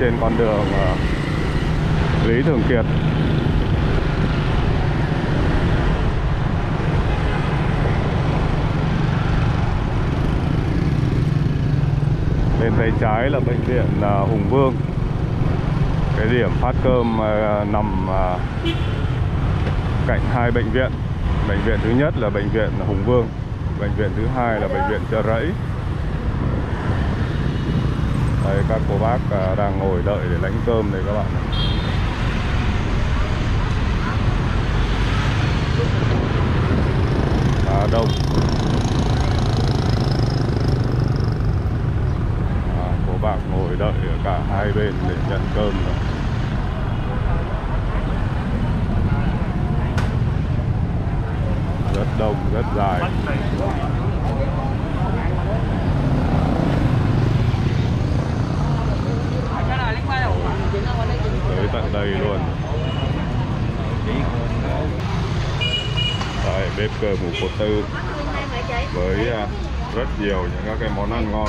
trên con đường ờ, Lý Thường Kiệt. Bên tay trái là bệnh viện ờ, Hùng Vương. Cái điểm phát cơm ờ, nằm cạnh hai bệnh viện. Bệnh viện thứ nhất là bệnh viện Hùng Vương, bệnh viện thứ hai là bệnh viện Chợ Rẫy. Đấy, các cô bác à, đang ngồi đợi để lãnh cơm đây các bạn này. khá đông. À, cô bác ngồi đợi ở cả hai bên để nhận cơm rồi rất đông rất dài. tới tận đây luôn tại bếp cơm mù cô tư với à, rất nhiều những các cái món ăn ngon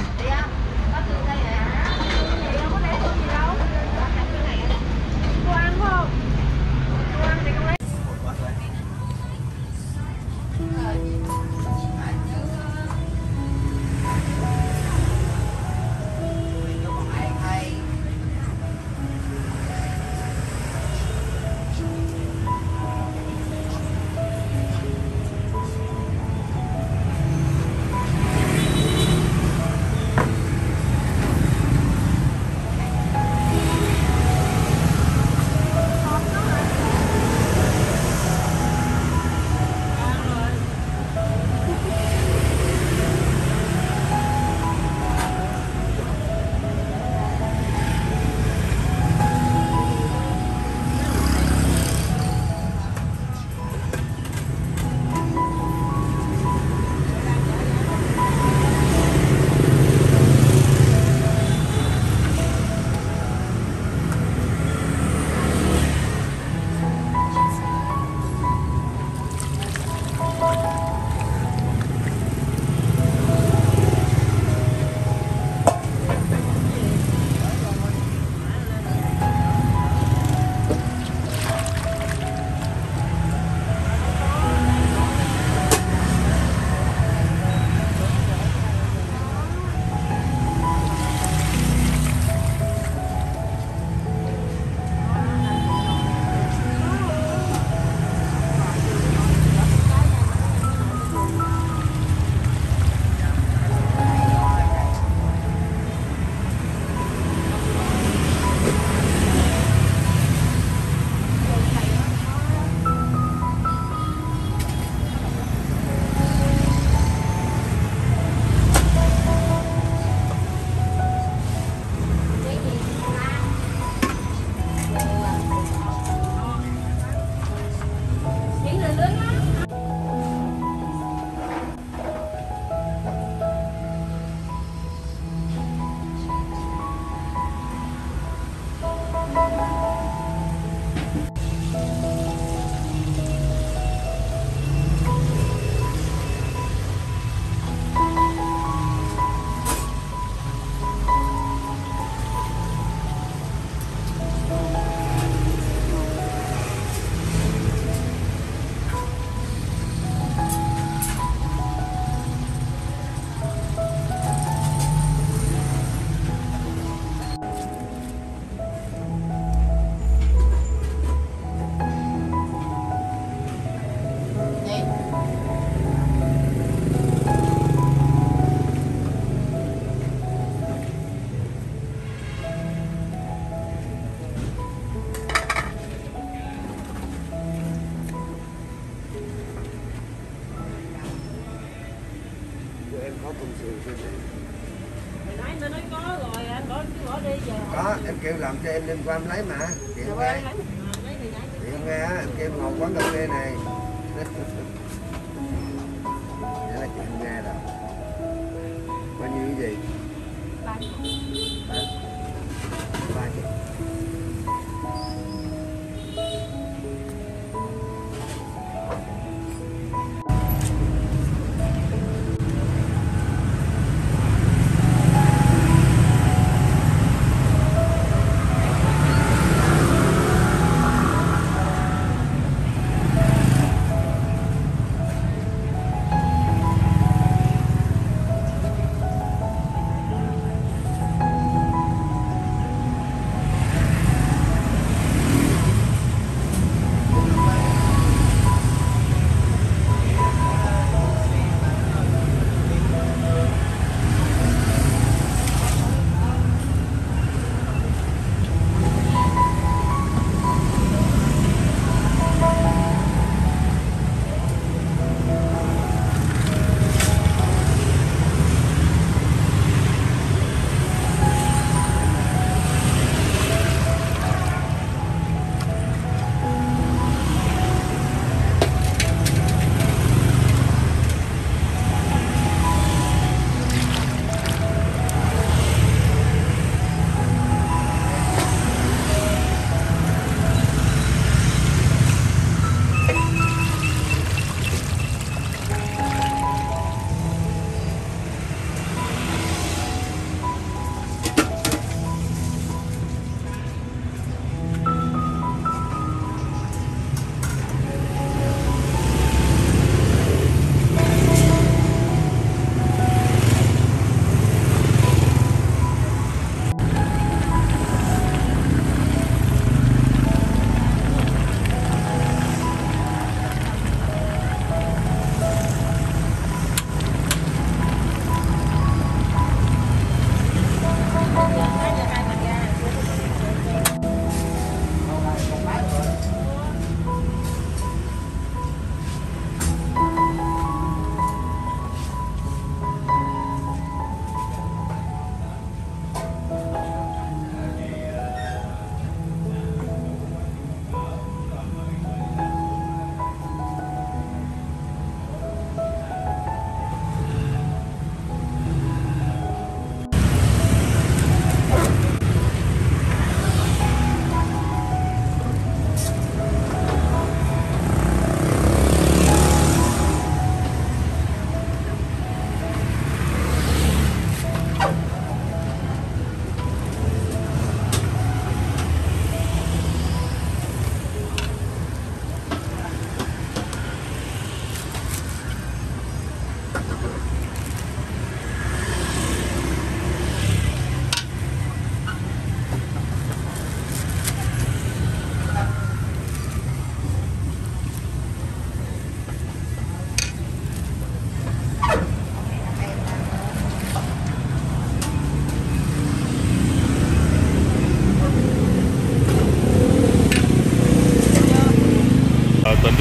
Qua em lấy mà. Điện nghe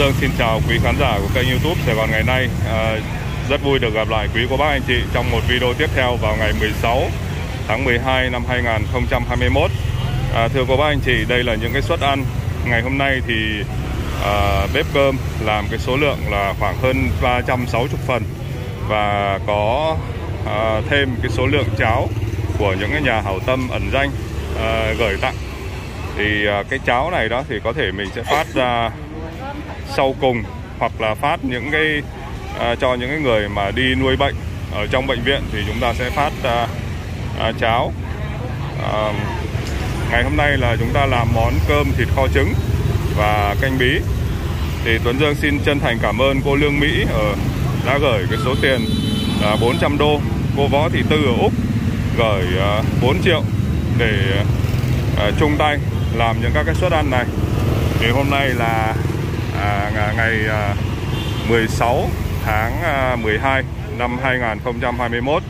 Dương xin chào quý khán giả của kênh youtube Sài Gòn ngày nay. À, Rất vui được gặp lại quý cô bác anh chị trong một video tiếp theo vào ngày 16 tháng 12 năm 2021 à, Thưa cô bác anh chị, đây là những cái suất ăn. Ngày hôm nay thì à, bếp cơm làm cái số lượng là khoảng hơn 360 phần Và có à, thêm cái số lượng cháo của những cái nhà hảo tâm ẩn danh à, gửi tặng. Thì à, cái cháo này đó thì có thể mình sẽ phát ra sau cùng hoặc là phát những cái à, cho những cái người mà đi nuôi bệnh ở trong bệnh viện thì chúng ta sẽ phát à, à, cháo. À, ngày hôm nay là chúng ta làm món cơm thịt kho trứng và canh bí. Thì Tuấn Dương xin chân thành cảm ơn cô Lương Mỹ ở đã gửi cái số tiền là 400 đô. Cô Võ Thị Tư ở Úc gửi à, 4 triệu để à, chung tay làm những các cái suất ăn này. Thì hôm nay là à, ngày- à, 16 tháng à, 12 năm 2021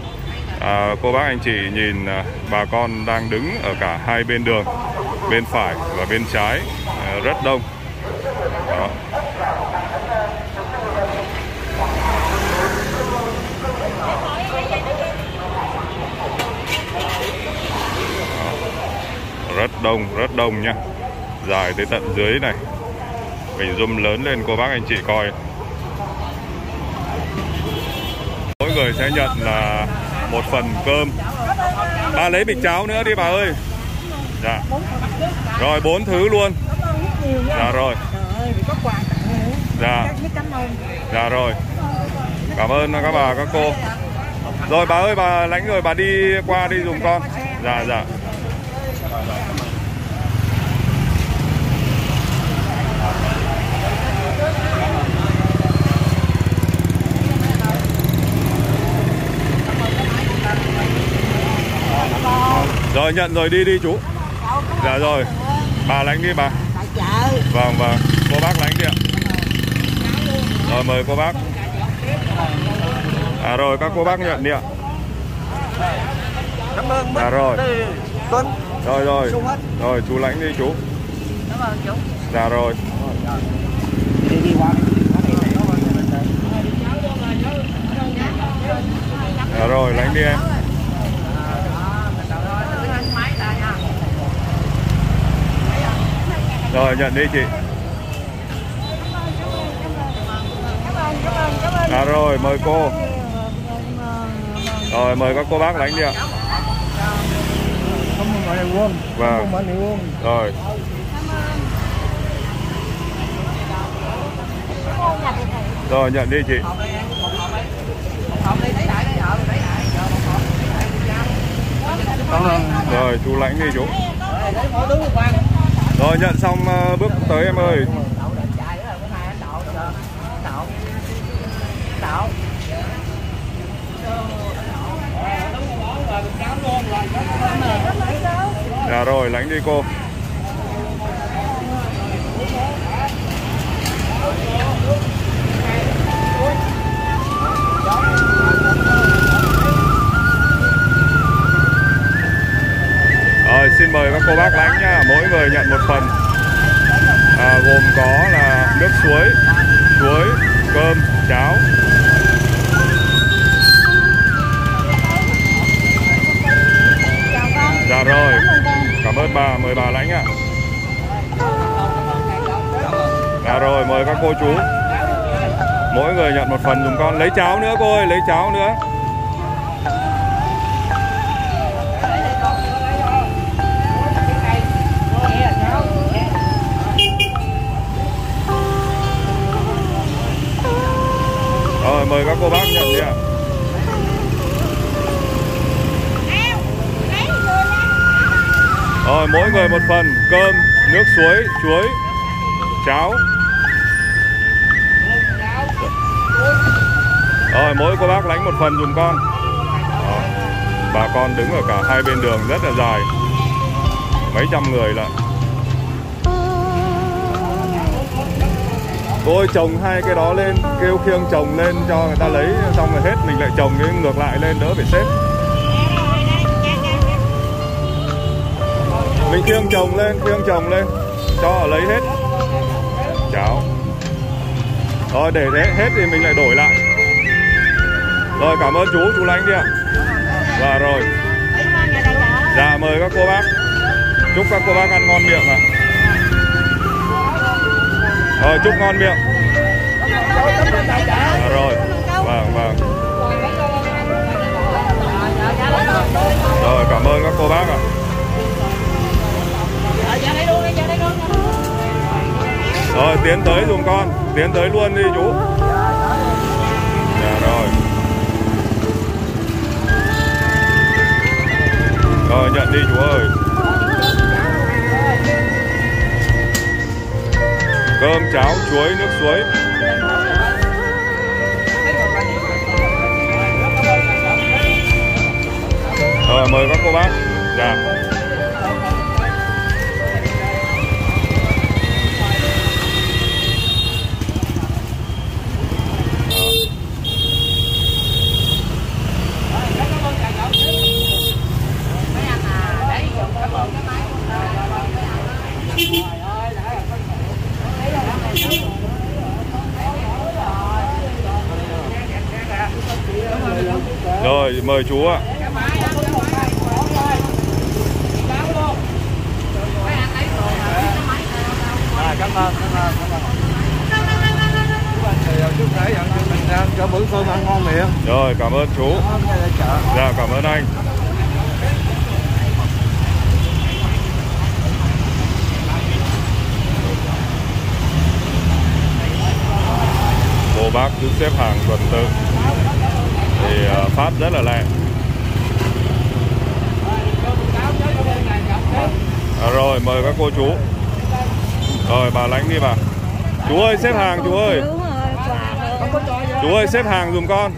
à, cô bác anh chị nhìn à, bà con đang đứng ở cả hai bên đường bên phải và bên trái à, rất đông. Đó. rất đông rất đông nha. Dài tới tận dưới này mình zoom lớn lên, cô bác anh chị coi. Mỗi người sẽ nhận là một phần cơm. Bà lấy bịch cháo nữa đi bà ơi. Dạ. Rồi, bốn thứ luôn. Dạ rồi. Dạ. Dạ rồi. Cảm ơn các bà, các cô. Rồi, bà ơi, bà, lãnh rồi bà đi qua đi dùng con. Dạ dạ. Rồi nhận rồi đi đi chú. Dạ rồi. Bà lãnh đi bà. Vâng vâng. Cô bác lãnh đi ạ. Rồi mời cô bác. À rồi các cô bác nhận đi ạ. Cảm ơn dạ rồi. Tuấn. Rồi rồi. Rồi chú lãnh đi chú. Cảm ơn chú. dạ rồi. Đi đi qua. Dạ rồi lãnh đi em rồi, nhận đi chị. À rồi, mời cô. Rồi, mời các cô bác lãnh đi ạ. Không vâng. Rồi. Rồi, nhận đi chị. Rồi, chú lãnh đi chú rồi nhận xong ờ, bước tới em ơi. Dạ rồi lãnh đi cô. Xin mời các cô bác lãnh nha. Mỗi người nhận một phần. À, Gồm có là nước suối Chuối, cơm, cháo. Dạ rồi. Cảm ơn. Cảm ơn bà, mời bà lãnh ạ. Dạ rồi, mời các cô chú. Mỗi người nhận một phần dùng con. Lấy cháo nữa cô ơi, lấy cháo nữa. Rồi, mời các cô bác nhận đi ạ. Rồi, mỗi người một phần Cơm, nước suối, chuối Cháo. Rồi, mỗi cô bác lánh một phần dùm con. Đó. Bà con đứng ở cả hai bên đường rất là dài Mấy trăm người lận. Cô ơi trồng hai cái đó lên Kêu khiêng trồng lên cho người ta lấy Xong rồi hết mình lại trồng cái ngược lại lên đỡ phải xếp. Mình khiêng trồng lên Khiêng trồng lên Cho họ lấy hết. Cháo Rồi để thế hết thì mình lại đổi lại. Rồi cảm ơn chú Chú lãnh đi ạ. Dạ rồi. Dạ mời các cô bác. Chúc các cô bác ăn ngon miệng ạ rồi chúc ngon miệng. Dạ rồi. Vâng vâng. Rồi, cảm ơn các cô bác ạ. Rồi, tiến tới dùng con. Tiến tới luôn đi, chú. Dạ rồi. Rồi, nhận đi, chú ơi. Cơm cháo chuối nước suối. Rồi mời các cô bác. Dạ. Rồi mời chú ạ. Cảm ơn, cảm ơn, cảm ơn. Ờ, chú để dọn cho mình ra cho bữa cơm ăn ngon miệng. Rồi cảm ơn chú. Dạ cảm ơn anh. cô bác cứ xếp hàng tuần tự thì ờ, phát rất là lẹ. À, rồi mời các cô chú. Rồi bà lãnh đi bà. Chú ơi xếp hàng chú ơi. Chú ơi xếp hàng dùm con.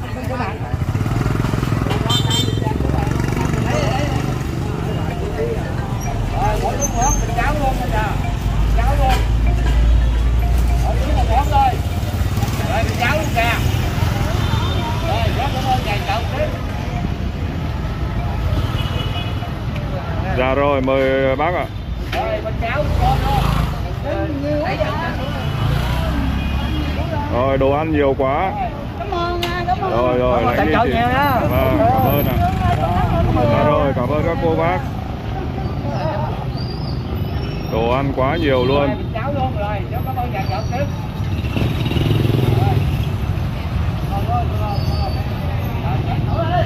Dạ rồi mời bác ạ. Rồi, đồ ăn nhiều quá. Cảm ơn nha, cảm ơn. Rồi rồi Cảm ơn đi cậu chị. nhiều nha. Vâng, cảm ơn ạ. Dạ rồi, cảm ơn các cô bác. Đồ ăn quá nhiều luôn. cháu luôn rồi. Cảm ơn ngài cậu tiếp. Rồi. Rồi, rồi, rồi, rồi. Rồi, không, không, không. Dạ, đúng rồi.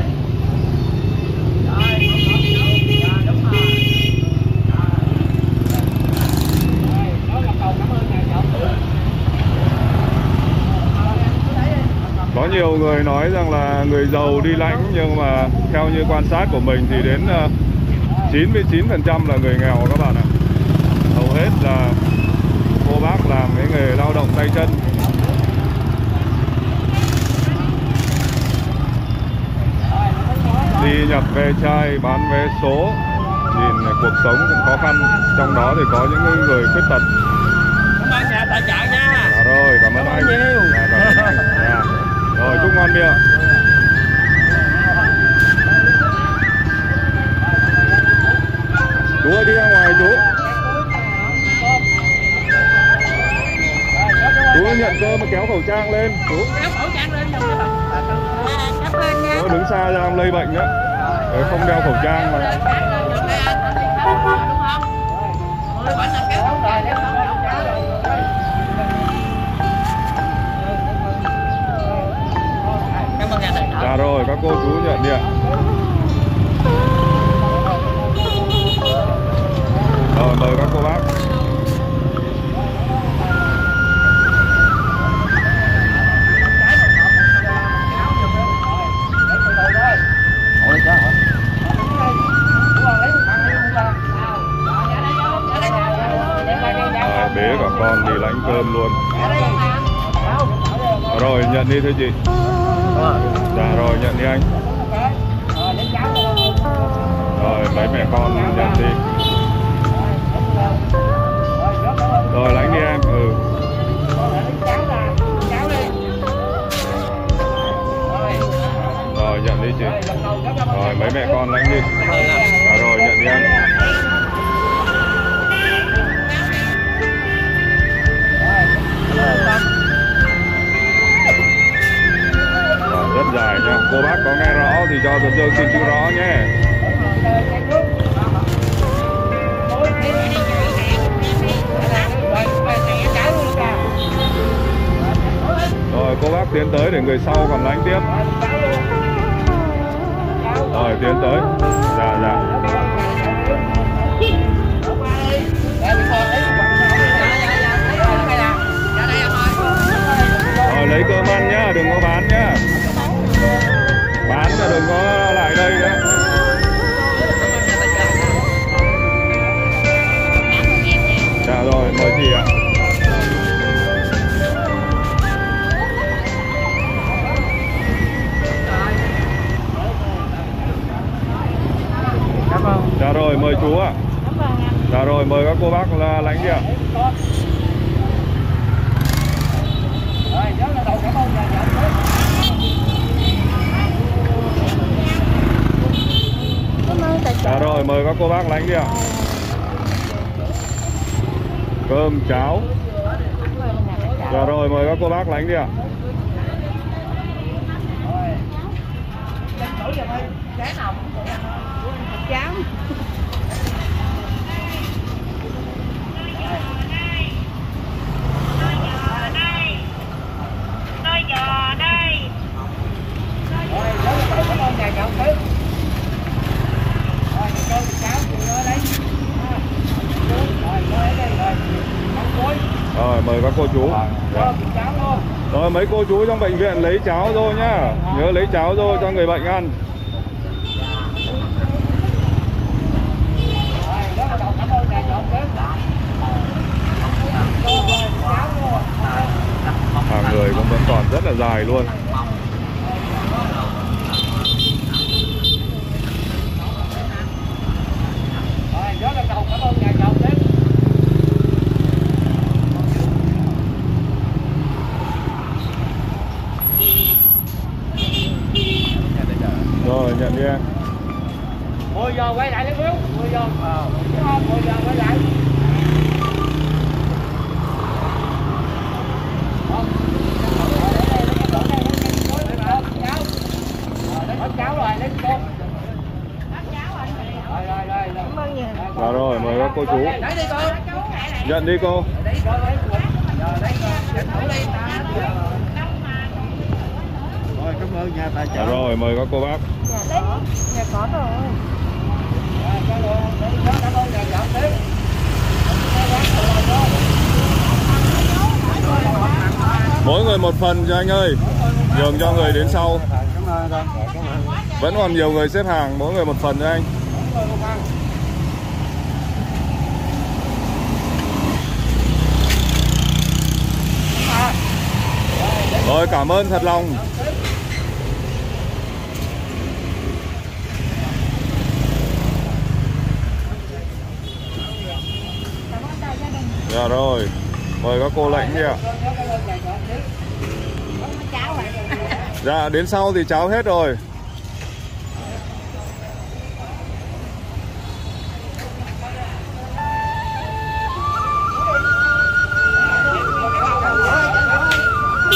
Rồi, đó là cầu cảm ơn ngài cậu tiếp. Có nhiều người nói rằng là người giàu đi lãnh, nhưng mà theo như quan sát của mình thì đến ờ, 99% là người nghèo các bạn ạ. Hầu hết là cô bác làm cái nghề lao động tay chân. Đi nhập ve chai, bán vé số, nhìn cuộc sống cũng khó khăn trong đó thì có những người khuyết tật Ngon miệng. Chú ơi đi ra ngoài chú. Chú ơi, nhận cơm mà kéo khẩu trang lên. Chú. Kéo khẩu trang lên đứng xa ra lây bệnh đó. Đấy, không đeo khẩu trang mà. Dạ rồi, các cô chú nhận điện. Rồi, mời các cô bác. À, bế cả con đi lãnh cơm luôn. Rồi, nhận đi thưa chị. Dạ rồi, nhận đi anh. Rồi, mấy mẹ con nhận đi. Rồi, lãnh đi em. Ừ. Rồi, nhận đi chị. Rồi, mấy mẹ con lãnh đi. Dạ rồi, nhận đi anh. Rồi, dài nha. Cô bác có nghe rõ thì cho Tuấn Dương xin chữ rõ nhé. Rồi, cô bác tiến tới để người sau còn lãnh tiếp. Rồi, tiến tới. Dạ, dạ. Bác lãnh đi ạ. Cơm, cháo. Dạ rồi, mời các cô bác lãnh đi ạ. Cháu. mời các cô chú. Rồi, mấy cô chú trong bệnh viện lấy cháo rồi nhá. Nhớ lấy cháo rồi cho người bệnh ăn. Hàng người cũng vẫn còn rất là dài luôn. Nhận đi em 10 giờ quay lại lấy phiếu. 10 giờ. Ờ đúng không? 10 giờ quay lại. Cháu rồi lấy cô rồi rồi rồi Cảm ơn nhiều. dạ rồi mời các cô chú. Lấy đi cô. Nhận đi cô. Rồi cảm ơn nhà tài dạ rồi mời các cô bác nhà đấy. Có rồi. nhà mỗi người một phần cho anh ơi nhường cho người đến sau vẫn còn nhiều người xếp hàng, mỗi người một phần cho anh rồi, cảm ơn thật lòng dạ rồi. Mời các cô lãnh đi ạ. Dạ đến sau thì cháo hết rồi.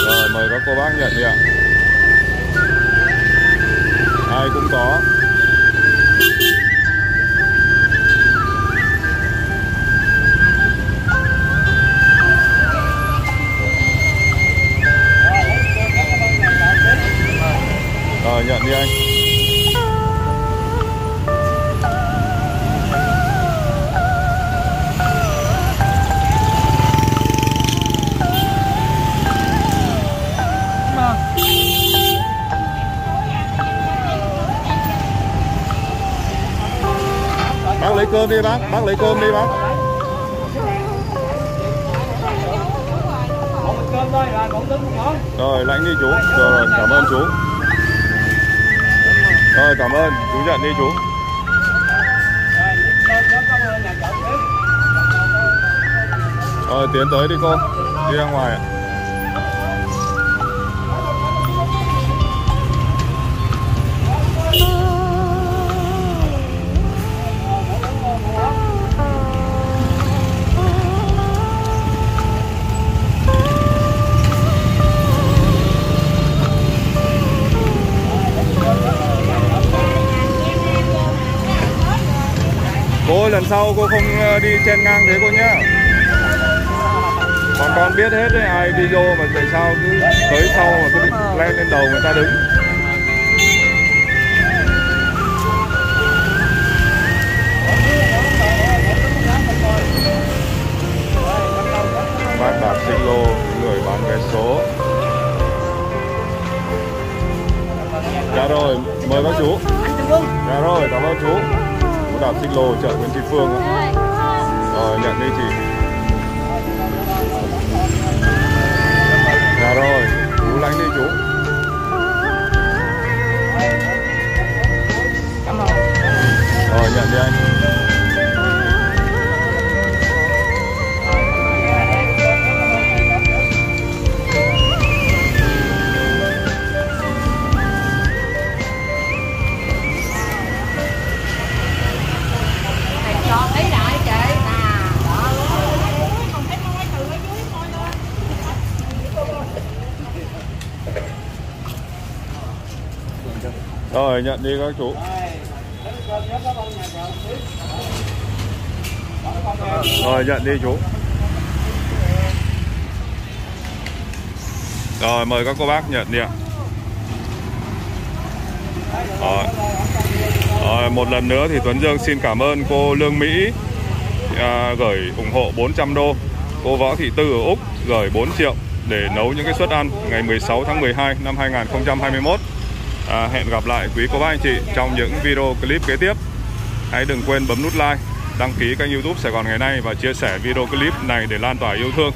Rồi, mời các cô bác nhận đi ạ. Ai cũng có. Lấy cơm đi bác, bác lấy cơm đi bác. Cơm là Rồi lãnh đi chú. Rồi cảm ơn chú. Rồi cảm ơn. Chú nhận đi chú. Rồi tiến tới đi cô. Đi ra ngoài ạ. Lần sau cô không ờ, đi chen ngang thế cô nhá. Còn con biết hết đấy ai video mà tại sao cứ tới sau mà cứ bị lên lên đầu người ta đứng. Bác đạp xích lô, người bán vé số. Dạ rồi, mời các chú Dạ rồi, cảm ơn chú của đạp xích lô chợ Nguyễn Tri Phương. Rồi, nhận đi chị. Dạ rồi, chú lánh đi chú. Rồi, nhận đi anh. Rồi, nhận đi các chú. Rồi, nhận đi chú. Rồi, mời các cô bác nhận đi ạ. Rồi. Rồi, một lần nữa thì Tuấn Dương xin cảm ơn cô Lương Mỹ à, gửi ủng hộ 400 đô. Cô Võ Thị Tư ở Úc gửi 4 triệu để nấu những cái suất ăn ngày 16 tháng 12 năm 2021 à, hẹn gặp lại quý cô bác anh chị trong những video clip kế tiếp. Hãy đừng quên bấm nút like đăng ký kênh youtube Sài Gòn ngày nay và chia sẻ video clip này để lan tỏa yêu thương.